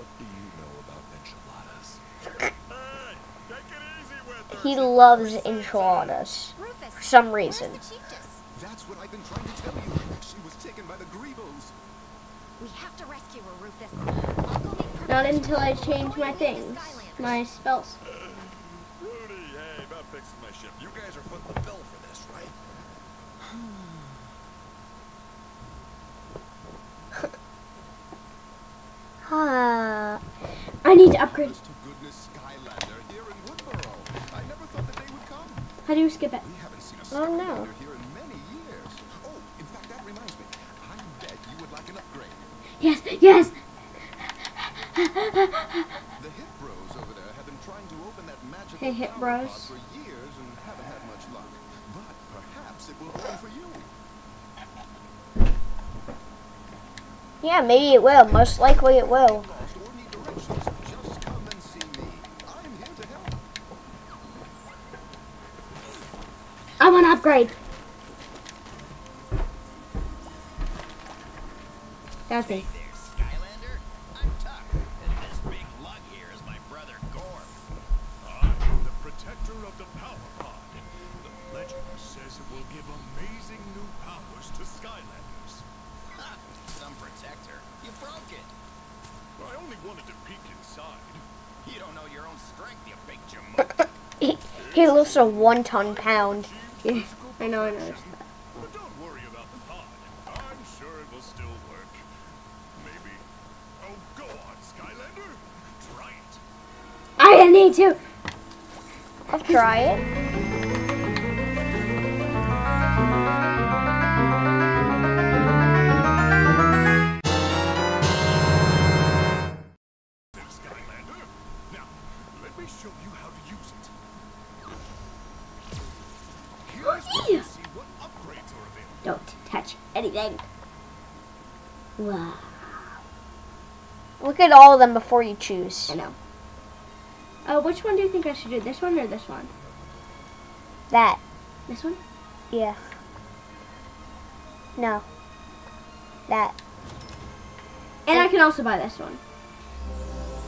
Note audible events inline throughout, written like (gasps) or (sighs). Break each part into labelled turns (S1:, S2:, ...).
S1: What do you know about enchiladas?
S2: Hey, take it easy with her.
S3: He loves enchiladas for some reason.
S4: Where's the Chieftess?
S1: That's what I've been trying to tell you. She was taken by the Greebles.
S4: We have to rescue her, Rufus. I'll go make
S5: Not until I change my
S4: leave
S5: things, my spells.
S2: Rudy, hey, about fixing my ship. You guys are footing the bill for this, right?
S3: Ah,
S5: I need to upgrade.
S1: To goodness Skylander here in Woodburrow. I never thought the day would come.
S5: How do you skip it?
S1: We haven't seen a
S3: Oh, no.
S1: Here in many years. Oh, in fact, that reminds me. I bet you would like an upgrade.
S5: Yes, yes.
S1: The Hit Bros over there have been trying to open that magical
S5: Hey, Hit
S1: power
S5: Bros.
S1: for years and haven't had much luck. But perhaps it will open for you.
S3: Yeah, maybe it will. Most likely it will.
S1: Lost or need directions, just come and see me. I'm here to help.
S5: I want to upgrade. That's me.
S6: there, Skylander. I'm Tuck, and this big lug here is my brother Gorm.
S2: I'm the protector of the power pod. The legend says it will give amazing new powers to Skylanders.
S6: Ha! Some protector. You broke it.
S2: I only wanted to peek inside.
S6: You don't know your own strength, you big jamoke. (laughs)
S3: He, he lifts a one ton pound.
S5: Yeah, I know, I know.
S2: But don't worry about the pod. I'm sure it will still work. Maybe. Oh, go on, Skylander. Try it.
S5: I need to.
S3: I'll try it. Look at all of them before you choose.
S5: I know. Uh, which one do you think I should do? This one or this one?
S3: That.
S5: This one?
S3: Yeah. No. That.
S5: And I can also buy this one.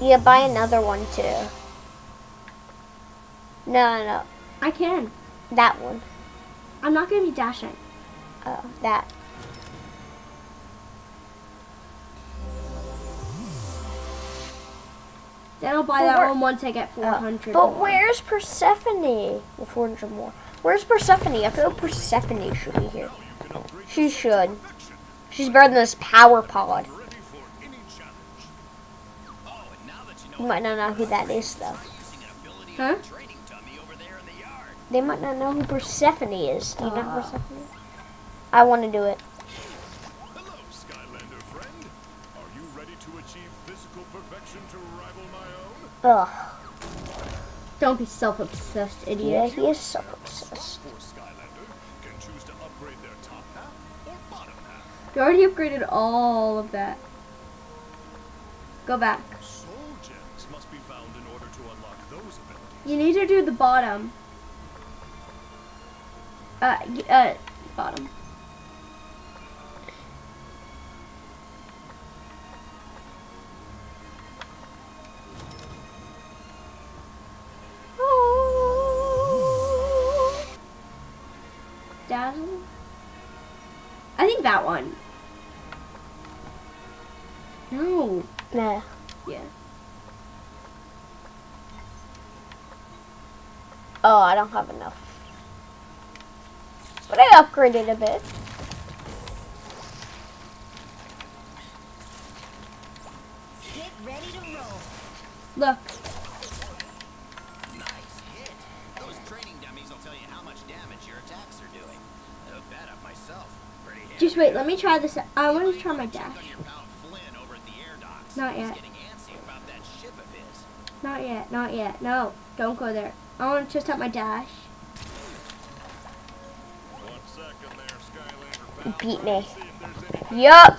S3: Yeah, buy another one too. No, no, no.
S5: I can.
S3: That one.
S5: I'm not going to be dashing.
S3: Oh, that.
S5: Then I'll buy
S3: But
S5: that one once I get
S3: Oh.
S5: 400.
S3: But
S5: more.
S3: where's Persephone? Well, 400 more. Where's Persephone? I feel Persephone should be here.
S2: You can upgrade
S3: She should. She's better than this power pod.
S2: Ready for any challenge.
S6: And now that you know
S3: might not know who that is, though.
S6: using an ability
S5: Huh?
S6: on the training dummy over there in the yard.
S3: They might not know who Persephone is. Do you know who Persephone is? I want to do it. Ugh.
S5: Don't be self-obsessed,
S3: Yeah,
S5: idiot.
S3: he is so obsessed.
S2: Or Skylander can choose to upgrade their top half or bottom half.
S5: You already upgraded all of that. Go back.
S2: Soul gems must be found in order to unlock those abilities.
S5: You need to do the bottom. Uh, uh, bottom. I that one. No.
S3: Nah.
S5: Yeah.
S3: Oh, I don't have enough. But I upgraded a bit.
S4: Get ready to roll.
S5: Look. Just wait, let me try this. I want to try my dash.
S6: on your pal Flynn over at the air docks.
S5: Not yet.
S6: getting antsy about that ship of his.
S5: Not yet, not yet. No, don't go there. I want to test out my dash.
S2: One second there, Skylander pal.
S3: Beat me.
S2: See if there's any
S3: Yup.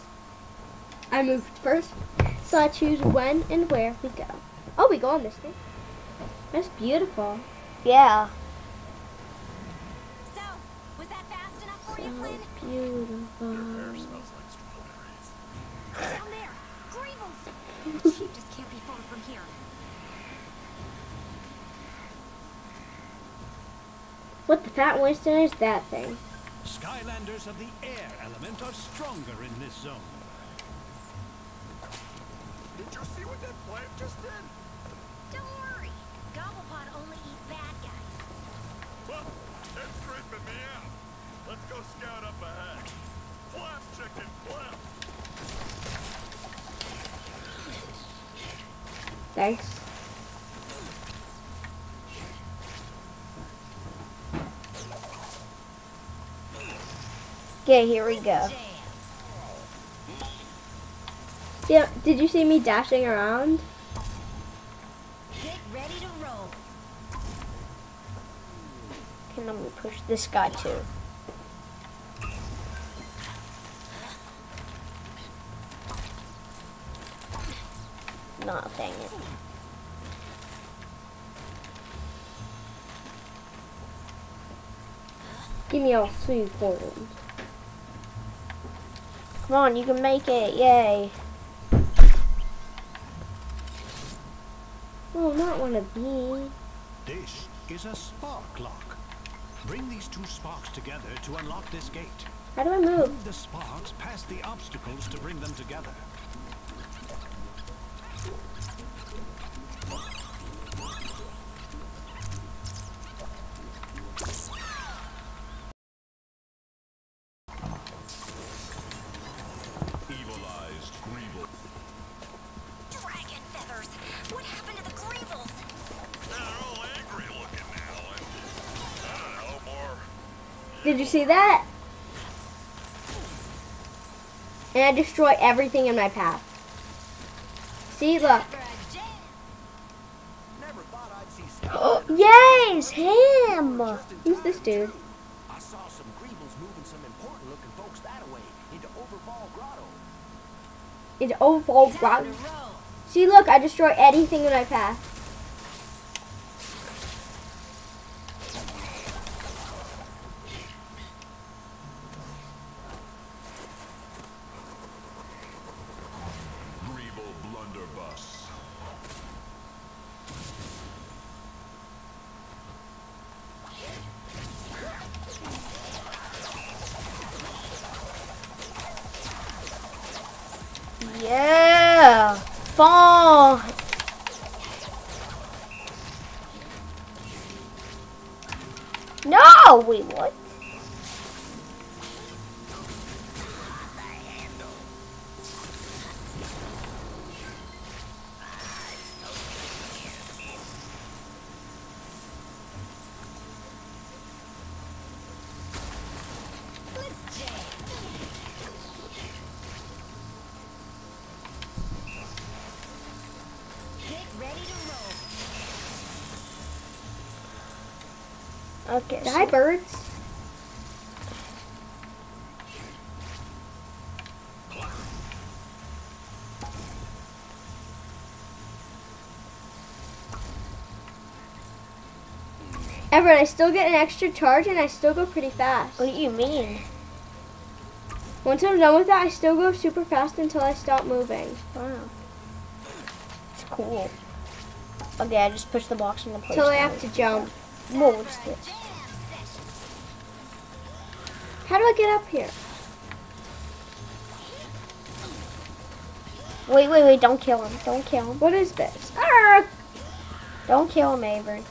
S2: I
S5: moved first, so I choose when and where we go. Oh, we go on this thing. That's beautiful.
S3: Yeah.
S4: So, was that fast enough for you, Flynn?
S5: Beautiful.
S2: Smells like strawberries.
S4: Down there! Greebles! The (laughs) chief just can't be far from here.
S5: What the fat Winston is that thing?
S7: Skylanders of the air element are stronger in this zone.
S2: Did you see what that plant just did?
S4: Don't worry. Gobblepot only eat bad guys.
S2: Well, it's creeping me out. Let's go scout up ahead. Flap, chicken, flap.
S5: Thanks.
S3: Okay, here we go.
S5: Yeah, did you see me dashing around?
S4: Get ready to roll.
S3: Okay, let me push this guy too. Not dang it.
S5: Give me all sweet hold.
S3: Come on, you can make it. Yay.
S5: Of these.
S7: This is a spark lock. Bring these two sparks together to unlock this gate.
S5: How do I move?
S7: Move the sparks past the obstacles to bring them together.
S5: Did you see that? And I destroy everything in my path. See, look. (gasps)
S3: Oh, it's him.
S5: Who's this dude?
S6: I saw into Overfall Grotto.
S5: See, look, I destroy anything in my path.
S3: No, wait, what?
S5: Birds. Everett, I still get an extra charge and I still go pretty fast.
S3: What do you mean?
S5: Once I'm done with that, I still go super fast until I stop moving.
S3: Wow. It's cool. Okay, I just pushed the box in the place.
S5: Until I have to jump.
S3: Whoa, what's this?
S5: Do I get up here?
S3: Wait, wait, wait, don't kill him. Don't kill him.
S5: What is this? Ah!
S3: Don't kill him, Avery.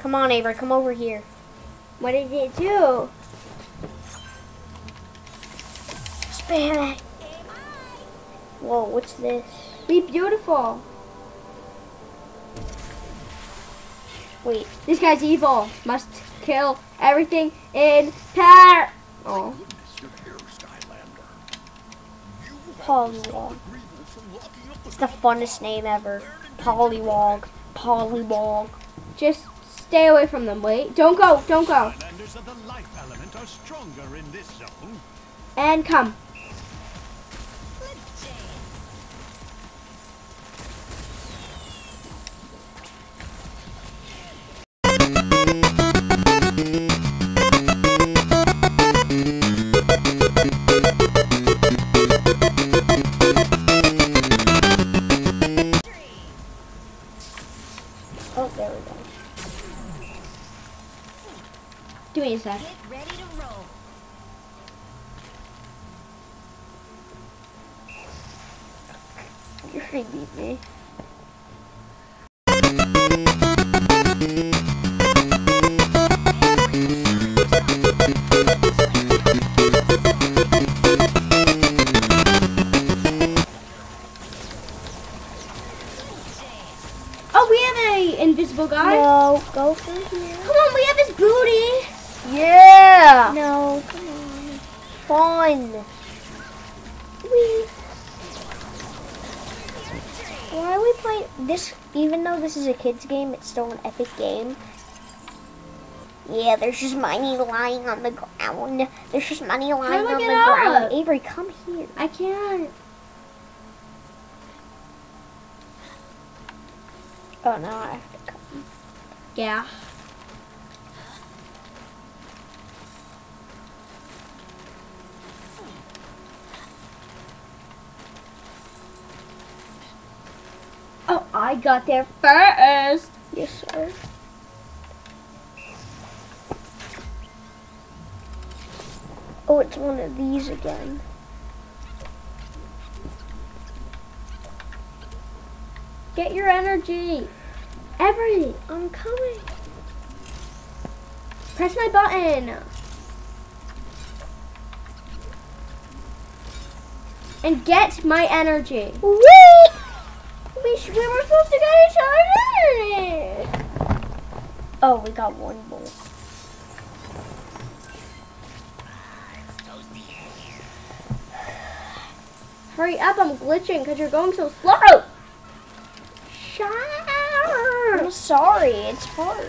S3: Come on, Avery, come over here.
S5: What did it do?
S3: Spam it. Whoa, what's this?
S5: Be beautiful.
S3: Wait,
S5: This guy's evil. Must kill everything in pair. Oh.
S1: Goodness, you're here, Skylander. You
S3: Polywog.
S1: Grievous from locking up the
S3: It's the funnest name ever. Polywog. Polywog.
S5: Just stay away from them. Wait. Don't go. Don't go. And of
S3: No, here.
S5: Come on, we have his booty.
S3: Yeah. No, come on. Fun. Whee. Why are we playing this? Even though this is a kids game, it's still an epic game. Yeah, there's just money lying on the ground. There's just money lying on the
S5: out?
S3: ground. Avery, come here.
S5: I can't.
S3: Oh no, I have to come.
S5: Yeah. Oh, I got there first.
S3: Yes, sir. Oh, it's one of these again.
S5: Get your energy. Every.
S3: I'm coming.
S5: Press my button. And get my energy.
S3: Wait!
S5: We, we were supposed to get each other's energy.
S3: Oh, we got one bowl. (sighs)
S5: Hurry up, I'm glitching because you're going so slow.
S3: I'm sorry, it's hard.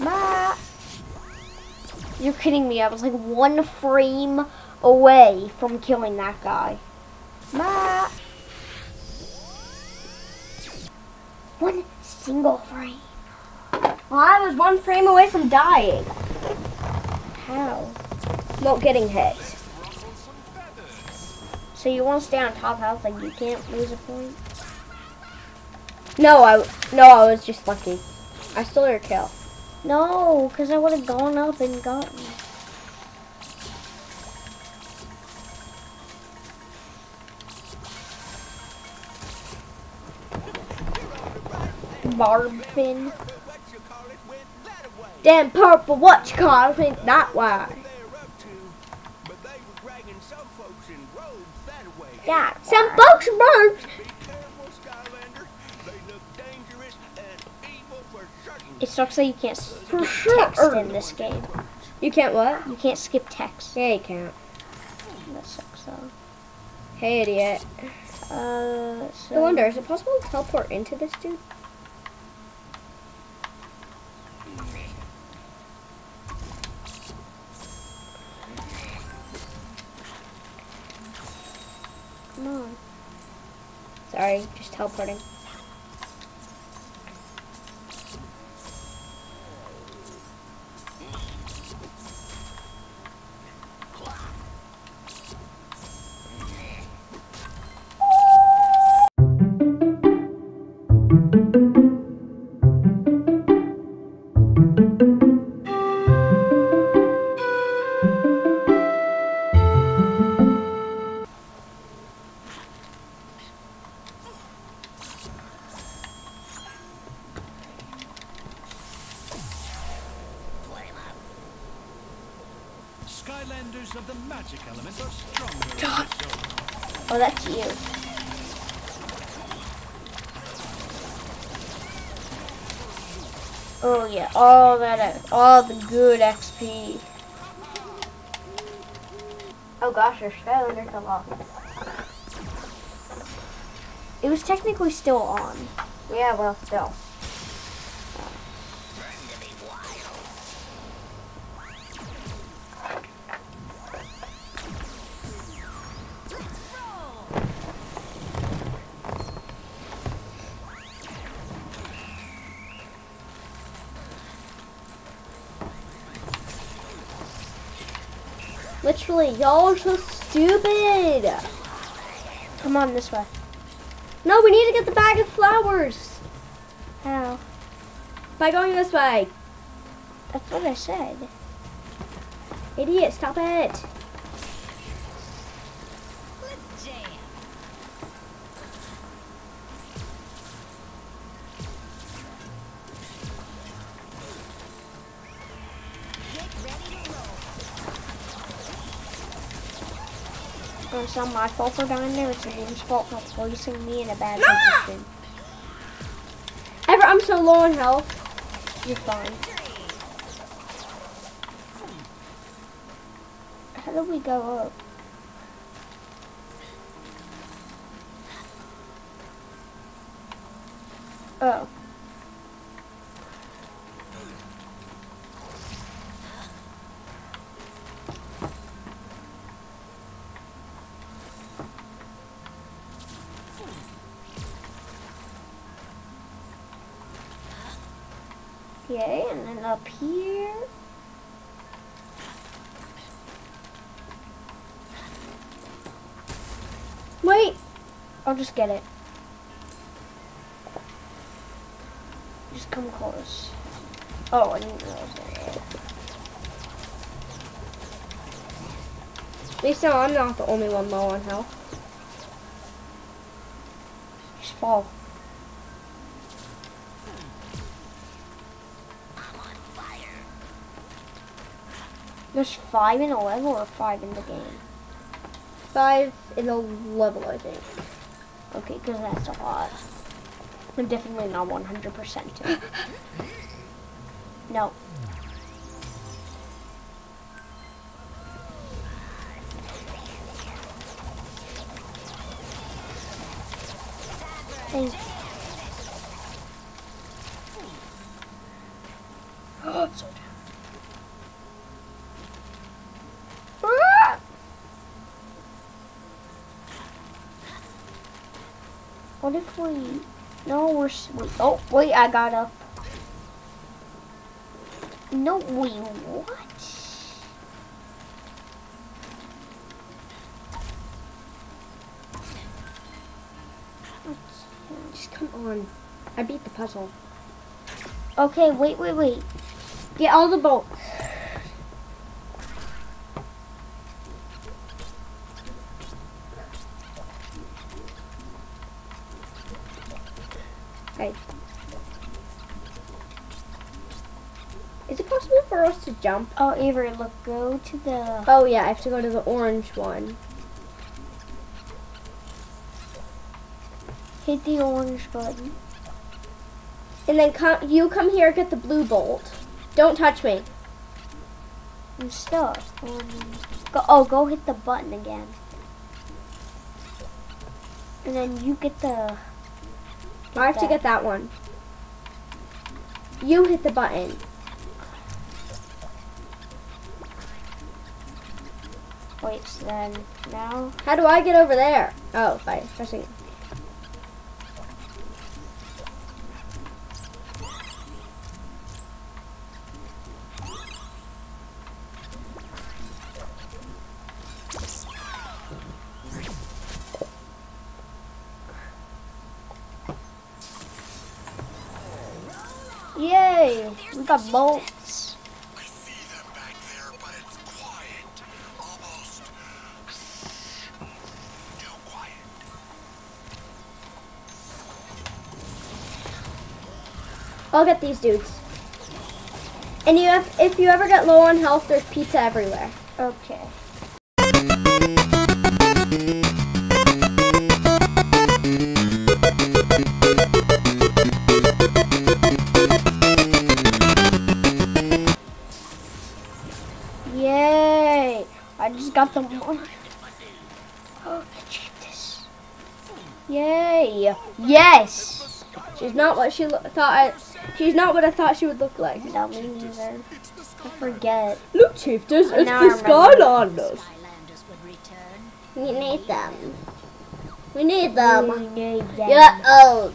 S3: Ma. You're kidding me. I was like one frame away from killing that guy. Ma. Single frame.
S5: Well, I was one frame away from dying.
S3: How?
S5: Not getting hit.
S3: So you want to stay on top health like you can't lose a point?
S5: No, I no, I was just lucky. I stole your kill.
S3: No, because I would have gone up and gotten.
S1: Went.
S5: Damn purple, what you call it? Think that way.
S1: They're up to, but they were dragging some folks in robes.
S3: Yeah.
S5: Some folks birds.
S1: Be careful, Skylander. They look dangerous and evil.
S3: It sucks that you can't skip text in this game.
S5: You can't what?
S3: You can't skip text.
S5: Yeah, you can't.
S3: That sucks though.
S5: Hey, idiot.
S3: Uh, so
S5: I wonder, is it possible to teleport into this dude?
S3: Come on.
S5: Sorry, just teleporting.
S7: Skylanders of the magic element are stronger in.
S3: Oh, that's you. Oh yeah, all that, all the good XP. Oh gosh, there's Skylanders a lot. It was technically still on. Yeah, well, still.
S5: Literally, y'all are so stupid.
S3: Come on this way.
S5: No, we need to get the bag of flowers
S3: How?
S5: by going this way.
S3: That's what I said.
S5: Idiot, stop it.
S3: It's not my fault for dying there. It's the game's fault for placing me in a bad position.
S5: Ever, I'm so low on health.
S3: You're fine. How do we go up? Oh. Okay, and then up here.
S5: Wait,
S3: I'll just get it. Just come close. Oh, I didn't realize that.
S5: at least now I'm not the only one low on health.
S3: Just fall. There's five in a level or five in the game?
S5: Five in a level, I think.
S3: Okay, because that's a lot. I'm definitely not 100%. (laughs) no. Thank Oh, so down. Ah! What if we? No, we're. s- Wait, oh, wait! I got up. No, wait. What?
S5: Just come on. I beat the puzzle.
S3: Okay, wait, wait, wait.
S5: Get all the bolts. Okay. Is it possible for us to jump?
S3: Oh, Avery, look. Go to the.
S5: Oh yeah, I have to go to the orange one.
S3: Hit the orange button.
S5: And then come, you come here, get the blue bolt. Don't touch me.
S3: I'm stuck. Um, go. Oh, go hit the button again. And then you get the.
S5: I have to get that one. You hit the button.
S3: Wait. So then now.
S5: How do I get over there? Oh, by pressing.
S3: Yay! We got bolts.
S5: I'll get these dudes. And you have, if you ever get low on health, there's pizza everywhere.
S3: Okay. Yay! I just got the one. This. (gasps) Yay! Yes!
S5: She's not what she thought. I, she's not what I thought she would look like.
S3: No, me neither. I forget.
S5: Look, Chief, it's the. Skylanders.
S4: Skylanders would return.
S5: We need them. We need them.
S3: We need them.
S5: You're old.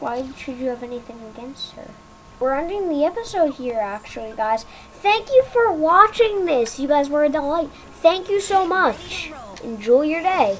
S3: Why should you have anything against her? We're ending the episode here, actually, guys. Thank you for watching this. You guys were a delight. Thank you so much. Enjoy your day.